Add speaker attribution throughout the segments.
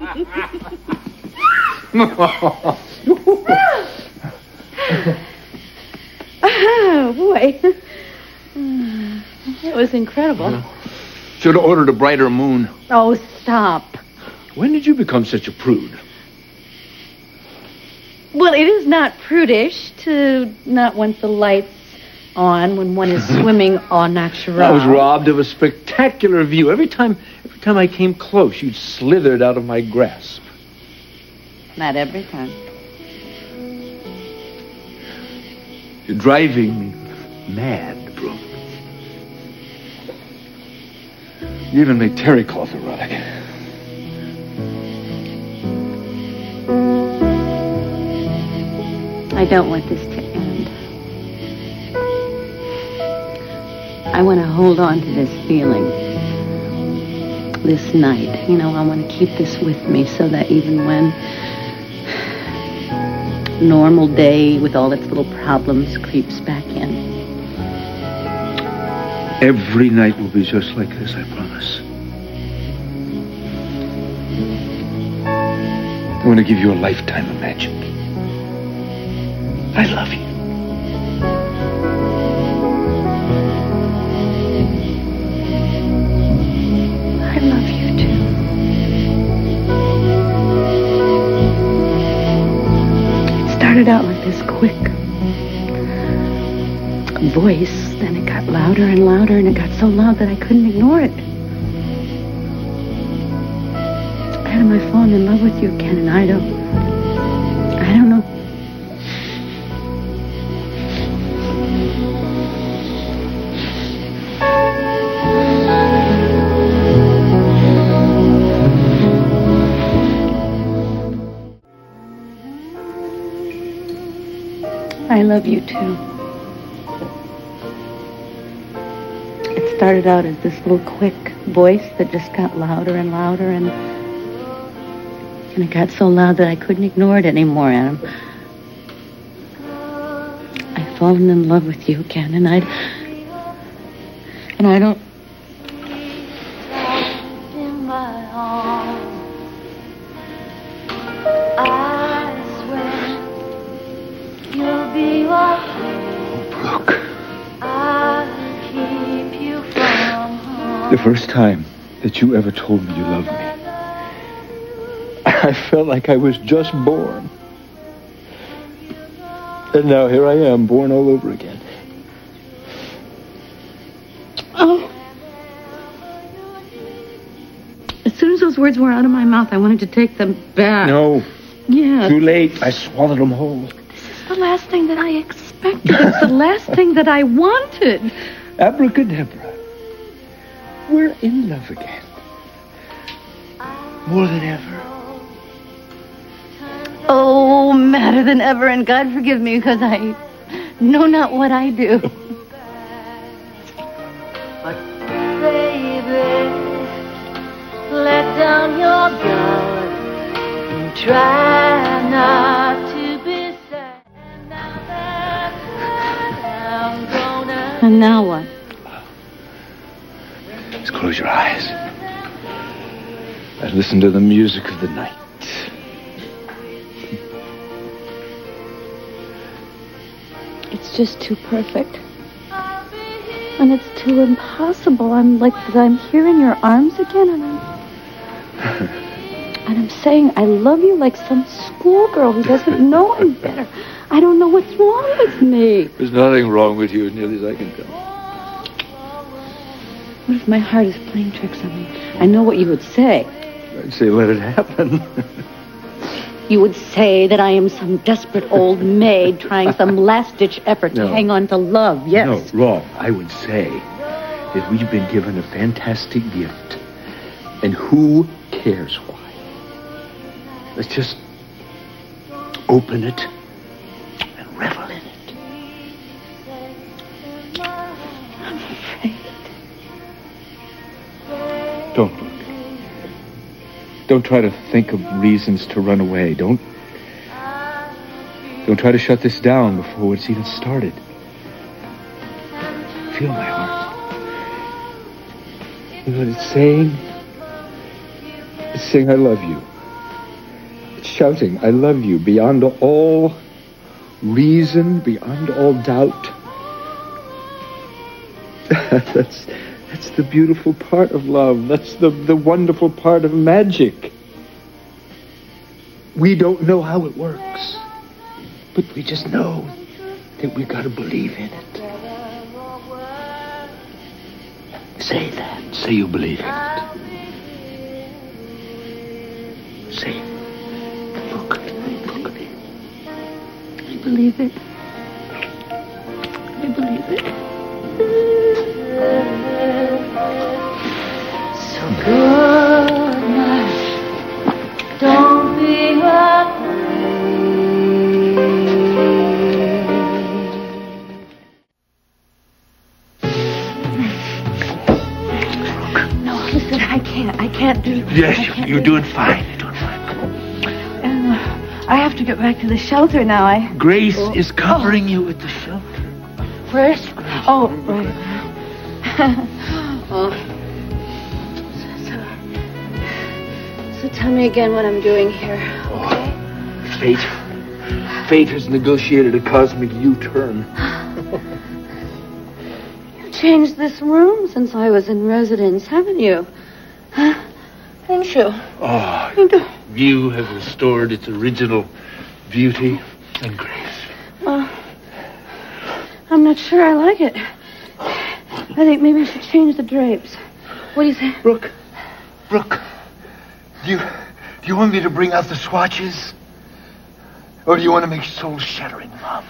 Speaker 1: oh, boy. It was incredible.
Speaker 2: Should have ordered a brighter moon.
Speaker 1: Oh, stop.
Speaker 2: When did you become such a prude?
Speaker 1: Well, it is not prudish to not want the lights on when one is swimming en natural.
Speaker 2: I was robbed of a spectacular view. Every time time I came close, you slithered out of my grasp.
Speaker 1: Not every time.
Speaker 2: You're driving me mad, Brooke. You even make terry cloth erotic.
Speaker 1: I don't want this to end. I want to hold on to this feeling. This night. You know, I want to keep this with me so that even when normal day with all its little problems creeps back in.
Speaker 2: Every night will be just like this, I promise. I want to give you a lifetime of magic. I love you.
Speaker 1: Out like this quick voice, then it got louder and louder, and it got so loud that I couldn't ignore it. How am I falling in love with you again? And I don't. I don't know. I love you too. It started out as this little quick voice that just got louder and louder and and it got so loud that I couldn't ignore it anymore, Adam. I've fallen in love with you again and I and I don't
Speaker 2: first time that you ever told me you loved me, I felt like I was just born. And now here I am, born all over again.
Speaker 1: Oh. As soon as those words were out of my mouth, I wanted to take them back.
Speaker 2: No,
Speaker 1: Yeah.
Speaker 2: too late. I swallowed them whole.
Speaker 1: This is the last thing that I expected. It's the last thing that I wanted.
Speaker 2: Abracadabra. We're in love again. More than ever.
Speaker 1: Oh, madder than ever, and God forgive me because I know not what I do.
Speaker 3: Baby, let down your guard and try not to be sad. Now that's I'm gonna
Speaker 1: And now what?
Speaker 2: Close your eyes. And listen to the music of the night.
Speaker 1: It's just too perfect. And it's too impossible. I'm like I'm here in your arms again and I'm and I'm saying I love you like some schoolgirl who doesn't know any better. I don't know what's wrong with me.
Speaker 2: There's nothing wrong with you, as nearly as I can tell.
Speaker 1: What if my heart is playing tricks on me? I know what you would say.
Speaker 2: I'd say let it happen.
Speaker 1: You would say that I am some desperate old maid trying some last-ditch effort to hang on to love. Yes.
Speaker 2: No, wrong. I would say that we've been given a fantastic gift. And who cares why? Let's just open it Don't. Don't try to think of reasons to run away. Don't. Don't try to shut this down before it's even started. Feel my heart. You know what it's saying? It's saying I love you. It's shouting, I love you beyond all reason, beyond all doubt. that's, that's the beautiful part of love. That's the, the wonderful part of magic. We don't know how it works, but we just know that we gotta believe in it. Say that. Say you believe in it. Say it. Look, look at me.
Speaker 1: I believe it. I believe it.
Speaker 2: Yes, you're doing fine. You're doing fine.
Speaker 1: Uh, I have to get back to the shelter now. I.
Speaker 2: Grace
Speaker 1: Oh.
Speaker 2: is covering you at the shelter.
Speaker 1: Where's? Oh, right. oh. So, so tell me again what I'm doing here. Okay.
Speaker 2: Fate. Fate has negotiated a cosmic U-turn.
Speaker 1: You've changed this room since I was in residence, haven't you? Huh? Haven't you?
Speaker 2: Oh,
Speaker 1: You do.
Speaker 2: you have restored its original beauty and grace.
Speaker 1: Well, I'm not sure I like it. I think maybe we should change the drapes. What do you think?
Speaker 2: Brooke, Brooke, do you do you want me to bring out the swatches, or do you want to make soul-shattering love?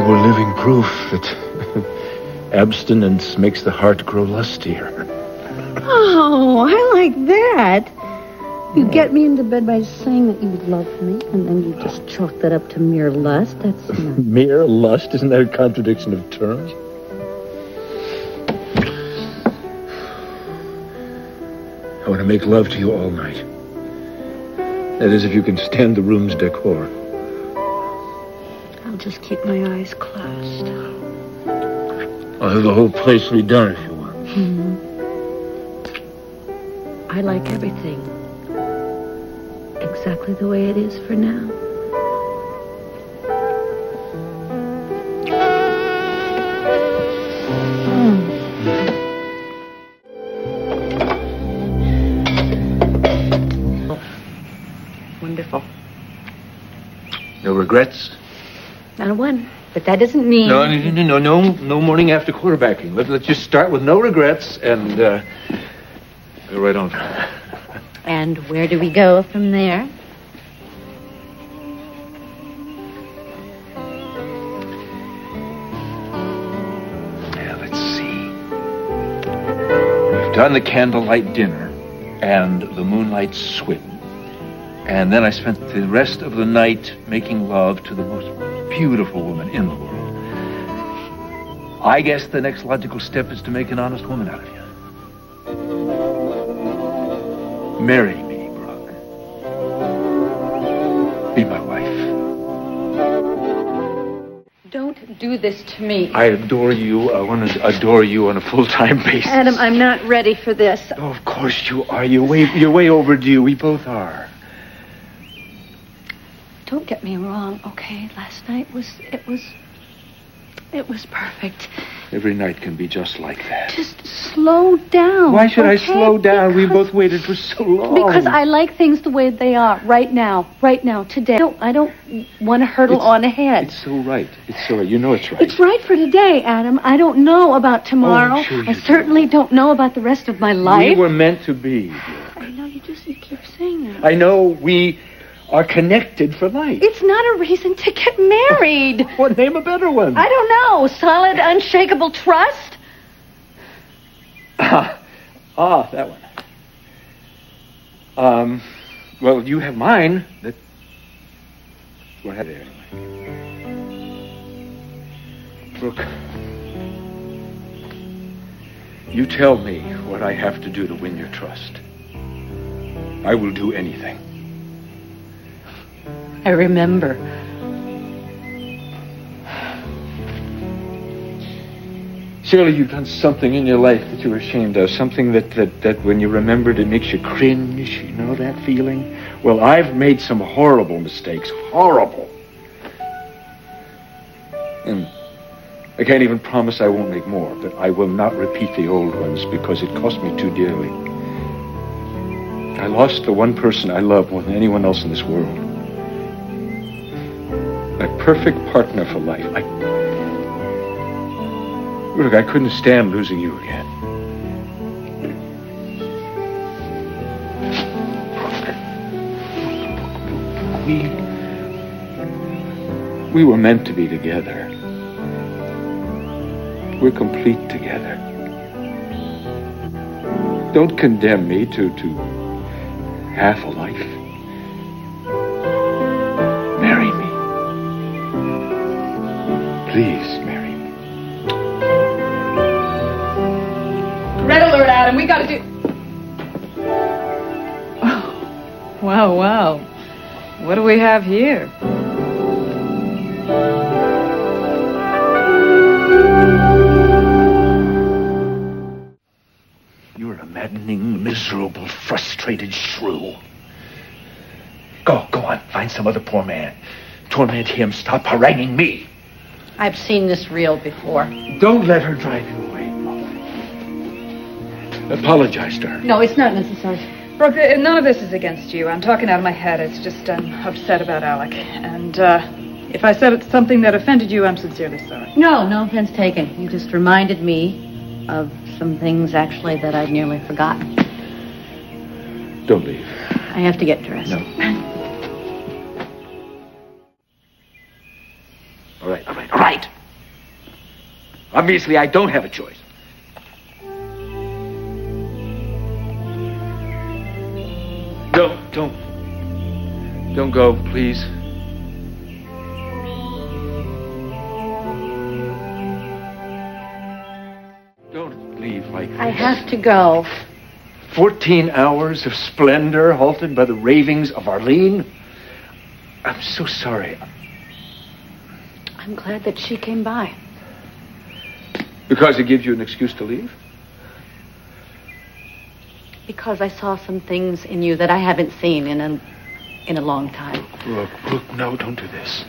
Speaker 2: I think we're living proof that abstinence makes the heart grow lustier.
Speaker 1: Oh, I like that. You get me into bed by saying that you love me, and then you just chalk that up to mere lust. That's not.
Speaker 2: Mere lust? Isn't that a contradiction of terms? I want to make love to you all night. That is, if you can stand the room's decor.
Speaker 1: I'll just keep my eyes closed.
Speaker 2: I'll have the whole place redone if you want. Hmm.
Speaker 1: I like everything exactly the way it is for now. Hmm. Wonderful.
Speaker 2: No regrets?
Speaker 1: Not a one. But that doesn't mean.
Speaker 2: No, no, no, no, no, no morning after quarterbacking. Let, let's just start with no regrets and uh, go right on.
Speaker 1: And where do we go from there?
Speaker 2: Yeah, let's see. We've done the candlelight dinner and the moonlight swim. And then I spent the rest of the night making love to the most beautiful woman in the world. I guess the next logical step is to make an honest woman out of you. Marry me, Brooke. Be my wife.
Speaker 1: Don't do this to me.
Speaker 2: I adore you. I want to adore you on a full-time basis.
Speaker 1: Adam, I'm not ready for this.
Speaker 2: Oh, of course you are. You're way, you're way overdue. We both are.
Speaker 1: Don't get me wrong, okay? Last night was it was it was perfect.
Speaker 2: Every night can be just like that.
Speaker 1: Just slow down.
Speaker 2: Why should I slow down? we both waited for so long.
Speaker 1: Because I like things the way they are right now, right now, today. I don't, I don't want to hurtle
Speaker 2: It's-
Speaker 1: on ahead.
Speaker 2: It's so right. It's so right. You know it's right.
Speaker 1: It's right for today, Adam. I don't know about tomorrow.
Speaker 2: Oh, sure
Speaker 1: I
Speaker 2: do.
Speaker 1: certainly don't know about the rest of my life.
Speaker 2: We were meant to be.
Speaker 1: I know you just you keep saying that.
Speaker 2: I know we are connected for life.
Speaker 1: It's not a reason to get married.
Speaker 2: What name a better one?
Speaker 1: I don't know. Solid, unshakable trust?
Speaker 2: Ah, ah, that one. Um, well, you have mine. That. We'll have anyway. Brooke. You tell me what I have to do to win your trust. I will do anything.
Speaker 3: I remember.
Speaker 2: Surely you've done something in your life that you're ashamed of, something that, that, that when you remember it, it makes you cringe. You know that feeling? Well, I've made some horrible mistakes. Horrible. And I can't even promise I won't make more, but I will not repeat the old ones because it cost me too dearly. I lost the one person I love more than anyone else in this world. My perfect partner for life. I, look, I couldn't stand losing you again. We, we were meant to be together. We're complete together. Don't condemn me to, to half a life. Please Mary.
Speaker 4: Red alert, Adam. We gotta do. Oh, wow, wow. What do we have here?
Speaker 2: You're a maddening, miserable, frustrated shrew. Go, go on. Find some other poor man. Torment him. Stop haranguing me.
Speaker 3: I've seen this reel before.
Speaker 2: Don't let her drive you away. Apologize to her.
Speaker 3: No, it's not necessary.
Speaker 4: Brooke, uh, none of this is against you. I'm talking out of my head. It's just I'm upset about Alec. And uh, if I said it's something that offended you, I'm sincerely sorry.
Speaker 3: No, no offense taken. You just reminded me of some things actually that I'd nearly forgotten.
Speaker 2: Don't leave.
Speaker 3: I have to get dressed.
Speaker 2: No. All right, all right, all right. Obviously, I don't have a choice. Don't, don't. Don't go, please. Don't leave like this.
Speaker 3: I have to go.
Speaker 2: 14 hours of splendor halted by the ravings of Arlene? I'm so sorry.
Speaker 1: I'm glad that she came by.
Speaker 2: Because it gives you an excuse to leave?
Speaker 1: Because I saw some things in you that I haven't seen in a in a long time.
Speaker 2: Look, look, no, don't do this.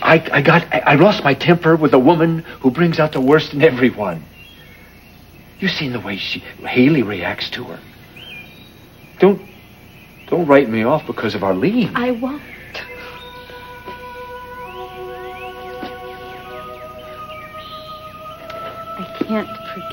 Speaker 2: I, I got, I, I lost my temper with a woman who brings out the worst in everyone. You've seen the way she, Hayley reacts to her. Don't, don't write me off because of Arlene.
Speaker 1: I won't.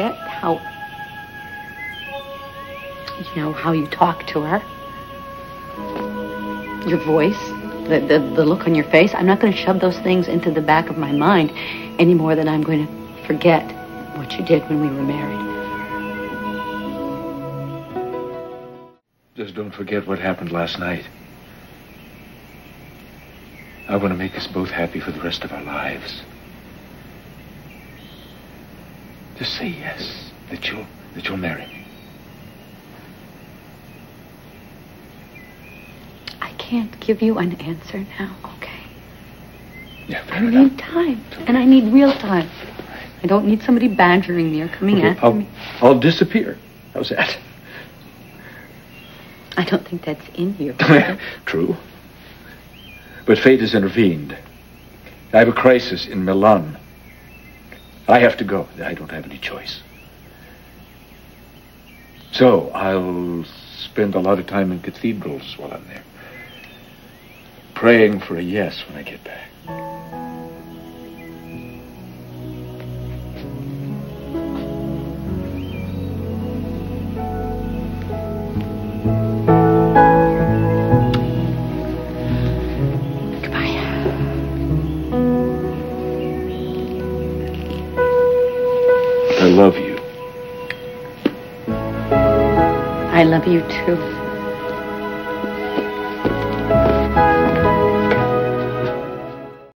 Speaker 1: How you know how you talk to her. Your voice, the, the, the look on your face. I'm not going to shove those things into the back of my mind any more than I'm going to forget what you did when we were married.
Speaker 2: Just don't forget what happened last night. I want to make us both happy for the rest of our lives. Just say yes, that you'll, that you'll marry me.
Speaker 1: I can't give you an answer now, okay?
Speaker 2: Yeah,
Speaker 1: I
Speaker 2: enough.
Speaker 1: need time, and I need real time. I don't need somebody badgering me or coming
Speaker 2: Okay,
Speaker 1: after
Speaker 2: I'll,
Speaker 1: me.
Speaker 2: I'll disappear. How's that?
Speaker 1: I don't think that's in you.
Speaker 2: True. But fate has intervened. I have a crisis in Milan. I have to go. I don't have any choice. So I'll spend a lot of time in cathedrals while I'm there. Praying for a yes when I get back.
Speaker 1: Love you too.